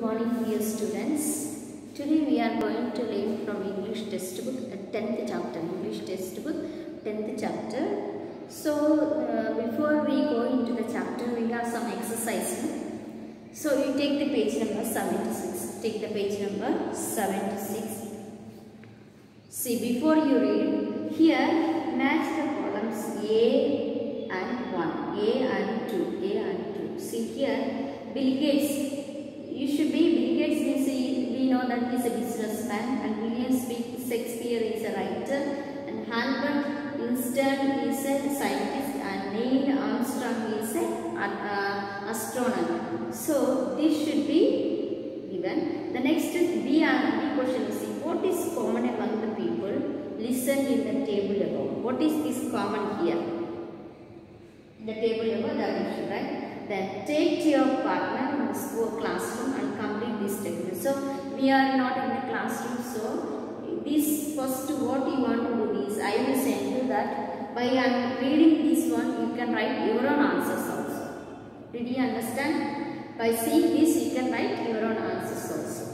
morning dear students. Today we are going to learn from English textbook, uh, 10th chapter, English textbook, 10th chapter. So uh, before we go into the chapter, we have some exercise. So you take the page number 76. Take the page number 76. See before you read, here match the columns A and 1, A and 2, A and 2. See here, Bill Gates, you should be, Bill Gates means he is a businessman and William Shakespeare is a writer and Albert Einstein is a scientist and Neil Armstrong is an uh, astronomer. So this should be given. The next is B and B question is what is common among the people listened in the table above? What is this common here? The table above that you should. Then take your partner the school classroom and complete this table. So we are not in the classroom. So this first what you want to do is I will send you that by reading this one you can write your own answers also. Did you understand? By seeing this you can write your own answers also.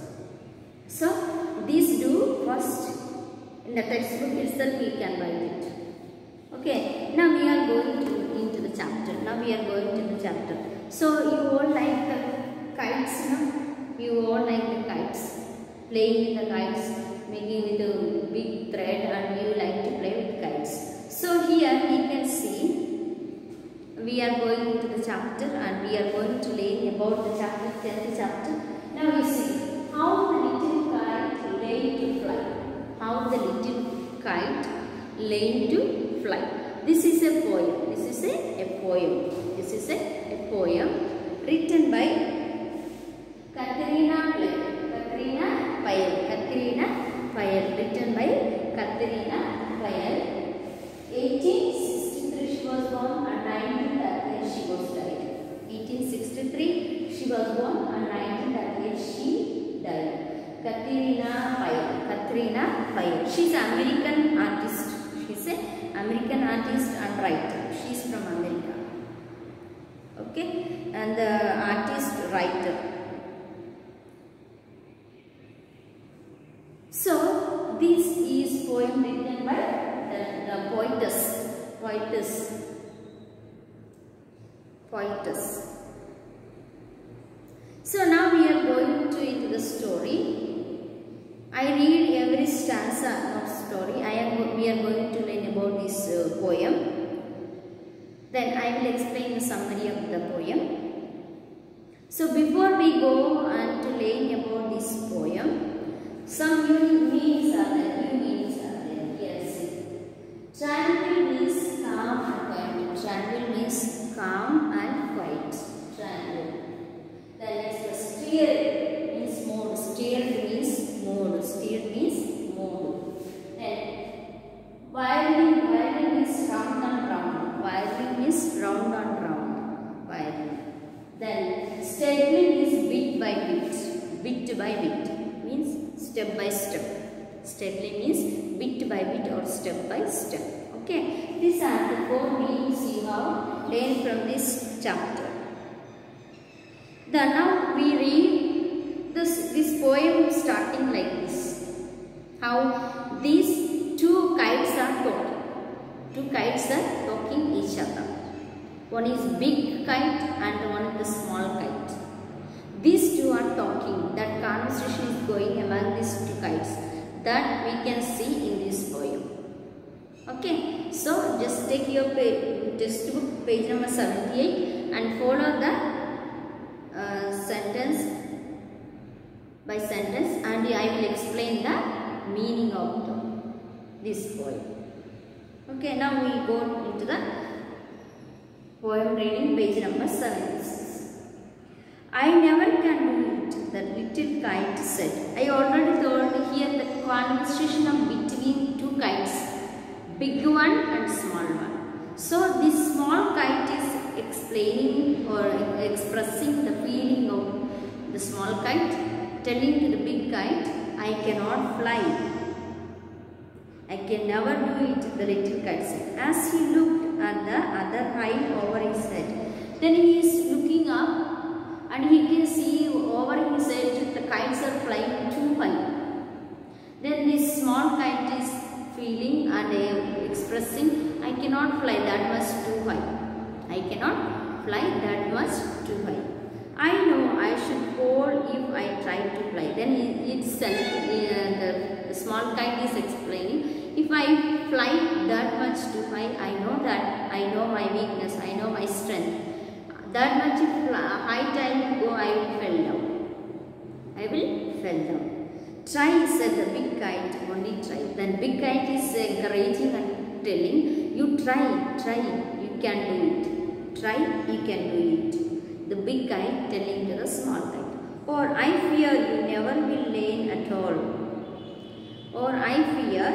So these do first in the textbook itself we can write it. Okay, now we are going to into the chapter. Now we are going to the chapter. So you all like the kites, no? You all like the kites, playing with the kites, making with a big thread, and you like to play with kites. So here we can see we are going into the chapter and we are going to learn about the chapter 10th chapter. Now you see how the little kite learned to fly. How the little kite learned to fly. This is a poem. This is a, a poem. This is a, a poem written by Katharina Pyle. Katharina Pyle. Katharina Pyle. Written by Katharina Pyle. 1863 she was born and 1938 she was died. 1863 she was born and 1938 she died. Katrina Pyle. Katrina Pyle. She is American artist. She is American artist and writer. She is from America. Okay, and the artist writer. So this is poem written by the, the poetess. Poetess. Poetess. So now we are going to into the story. I read every stanza of story. I am we are going to learn about this uh, poem. Then I will explain the summary of the poem. So before we go and to learn about this poem, some unique meanings are there. New meanings are there. Yes. Tranquil means calm and quiet. Tranquil means calm and quiet. Tranquil. Then next the steer means mode. Steer means mode. Steer means mode. Then violin. Violin is round and round. Violin is round and round. Violin. Then steadily is bit by bit. Bit by bit means step by step. Steadily means bit by bit or step by step. Okay. These are the four meanings you have learned from this chapter. Then now we read this, this poem starting like this. How these two kites are talking. Two kites are talking each other. One is big kite and one is the small kite. Talking. That conversation is going among these two kites. That we can see in this poem. Okay. So just take your textbook page number 78 and follow the uh, sentence by sentence and I will explain the meaning of the, this poem. Okay, now we go into the poem reading page number 76. I never can do the little kite said. I already told here the conversation of between two kites, big one and small one. So this small kite is explaining or expressing the feeling of the small kite, telling to the big kite, I cannot fly. I can never do it, the little kite said. As he looked at the other high over his head, then he is looking up and he can see he said the kites are flying too high. Then this small kite is feeling and expressing I cannot fly that much too high. I cannot fly that much too high. I know I should fall if I try to fly. Then it's uh, the small kite is explaining. If I fly that much too high, I know that I know my weakness. I know my strength. That much if, uh, high time go, I fell down. I will fall down. Try, said the big kite, only try. Then big kite is encouraging and telling, you try, try, you can do it. Try, you can do it. The big kite telling to the small kite. Or I fear you never will learn at all. Or I fear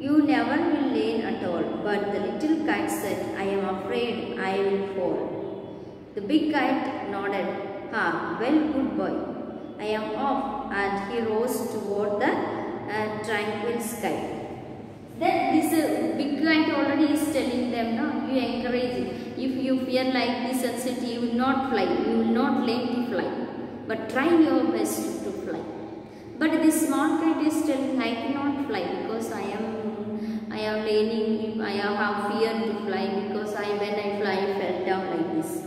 you never will learn at all. But the little kite said, I am afraid I will fall. The big kite nodded, Ha, well, good boy. I am off and he rose toward the uh, tranquil sky. Then this uh, big kite already is telling them, no, you encourage it. If you fear like this sensitivity, you will not fly. You will not learn to fly. But try your best to fly. But this small kite is telling, I cannot fly because I am, I am learning. I have fear to fly because I, when I fly, I fell down like this.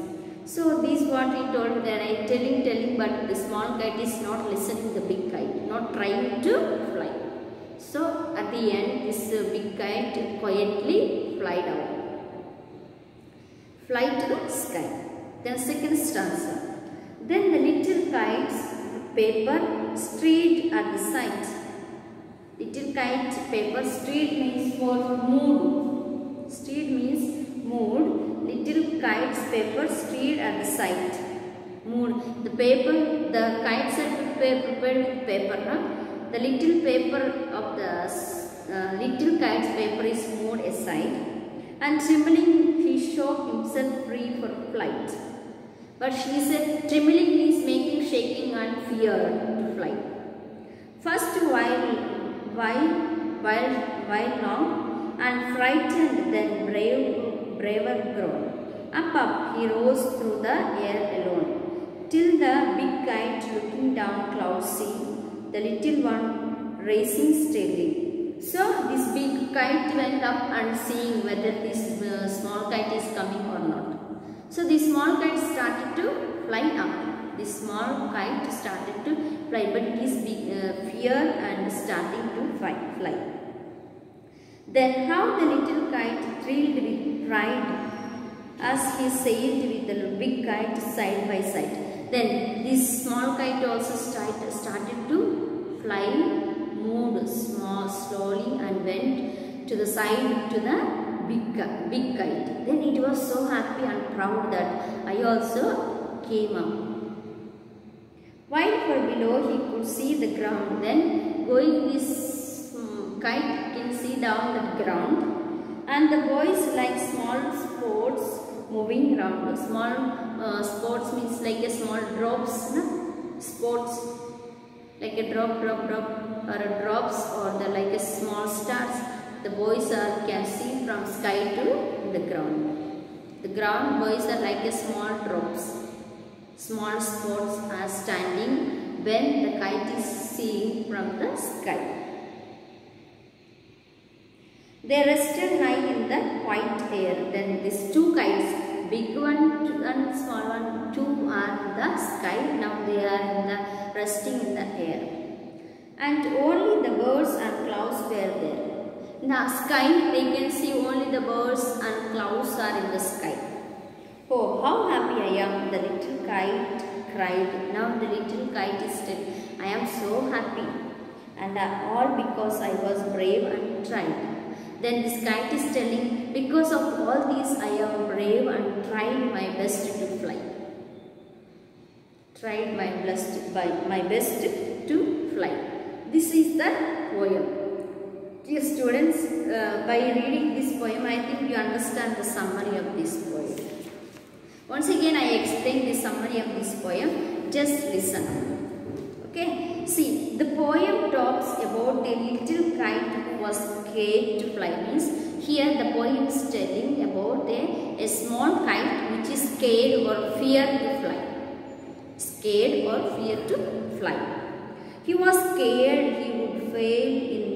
So this what he told that I telling telling but the small kite is not listening the big kite not trying to fly. So at the end this uh, big kite quietly fly down. Fly to the sky. Then second stanza. Then the little kite's paper strayed at the sight. Little kite paper strayed means for mood. Strayed means kite's paper strayed at the sight. Mood. The paper, the kites are prepared with paper. Huh? The little paper of the uh, little kite's paper is moved aside. And trembling, he shook himself free for flight. But she said, trembling means making, shaking and fear to fly. First while, while, while, while long and frightened, then brave braver grown. Up, up, he rose through the air alone, till the big kite looking down cloud sea, the little one racing steadily. So this big kite went up and seeing whether this uh, small kite is coming or not. So this small kite started to fly up. This small kite started to fly, but it is big, uh, fear and starting to fly. fly. Then how the little kite thrilled with pride as he sailed with the big kite side by side. Then this small kite also started, started to fly, moved small, slowly and went to the side to the big, big kite. Then it was so happy and proud that I also came up. While for below he could see the ground, then going this um, kite can see down the ground and the boys like small sports moving around. Small uh, sports means like a small drops, no? sports like a drop, drop, drop or a drops or the like a small stars. The boys are can see from sky to the ground. The ground boys are like a small drops. Small spots are standing when the kite is seen from the sky. They rested in the white air. Then these two kites, big one and small one, two are in the sky. Now they are in the resting in the air. And only the birds and clouds were there. In the sky, they can see only the birds and clouds are in the sky. Oh, how happy I am, the little kite cried. Now the little kite is still. I am so happy. And uh, all because I was brave and tried. Then this kite is telling, because of all these I am brave and tried my best to fly. Tried my best by my best to fly. This is the poem. Dear students, uh, by reading this poem, I think you understand the summary of this poem. Once again, I explain the summary of this poem. Just listen. Okay. See, the poem talks about a little kite who was scared to fly. Means here the poem is telling about a, a small kite which is scared or fear to fly. Scared or fear to fly. He was scared he would fail in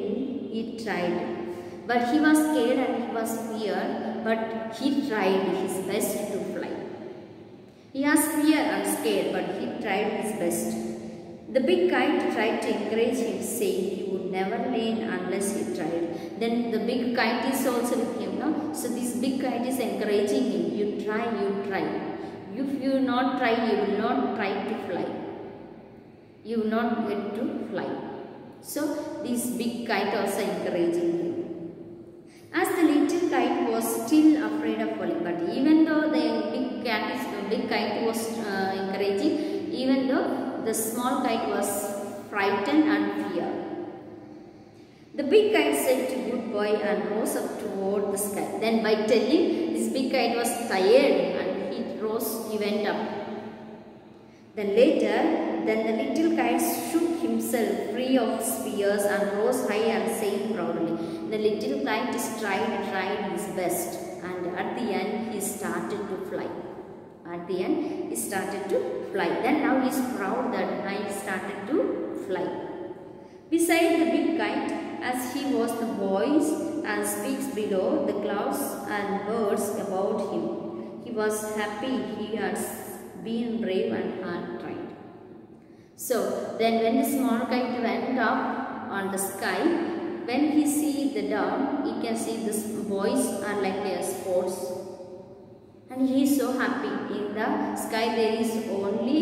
it tried. But he was scared and he was feared, but he tried his best to fly. He was fear and scared, but he tried his best. The big kite tried to encourage him, saying he would never learn unless he tried. Then the big kite is also with him, no? So this big kite is encouraging him. You try, you try. If you not try, you will not try to fly. You will not get to fly. So this big kite also encouraging him. As the little kite was still afraid of falling, but even though the big cat is the big kite was uh, encouraging, even though the small kite was frightened and feared. The big kite said to good boy and rose up toward the sky. Then by telling this big kite was tired and he rose, he went up. Then later, then the little kite shook himself free of his fears and rose high and said proudly. The little kite tried, and tried his best and at the end he started to fly. At the end he started to fly. Then now he is proud that I started to fly. Beside the big kite, as he was the voice and speaks below the clouds and birds about him. He was happy he has been brave and hard tried. So then when the small kite went up on the sky, when he see the down, he can see this boys are like a sports. And he is so happy. In the sky there is only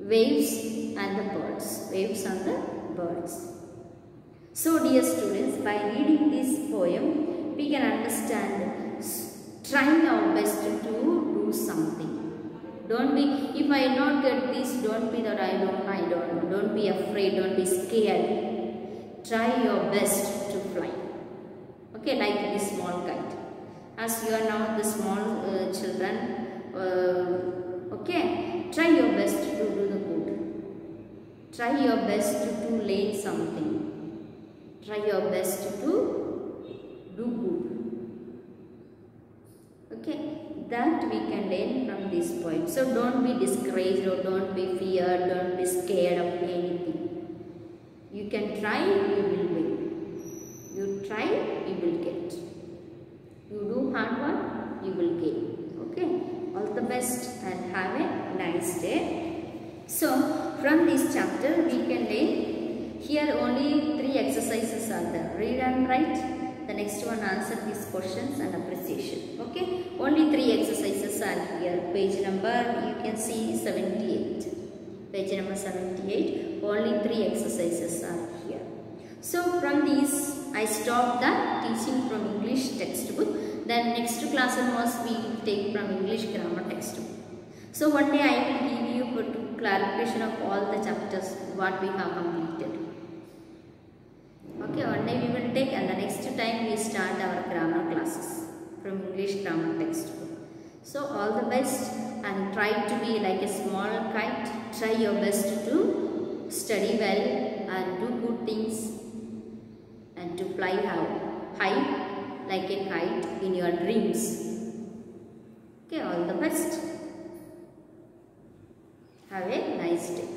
waves and the birds. Waves and the birds. So dear students, by reading this poem, we can understand trying our best to do something. Don't be, if I not get this, don't be that I don't, I don't, don't be afraid, don't be scared. Try your best to fly. Okay, like this small kite. As you are now the small uh, children, uh, okay, try your best to do. Try your best to, learn something. Try your best to do good. Okay, that we can learn from this point. So don't be discouraged or don't be feared, don't be scared of anything. You can try, you will win. You try, you will get. You do hard work, you will gain. Okay, all the best and have a nice day. So, from this chapter we can learn here only three exercises are there. Read and write. The next one answer these questions and appreciation. Okay. Only three exercises are here. Page number you can see 78. Page number 78. Only three exercises are here. So from these I stopped the teaching from English textbook. Then next class onwards we will take from English grammar textbook. So one day I will give clarification of all the chapters what we have completed. Okay, one day we will take and the next time we start our grammar classes from English grammar textbook. So all the best and try to be like a small kite. Try your best to study well and do good things and to fly high like a kite in your dreams. Okay, all the best. Have a nice day.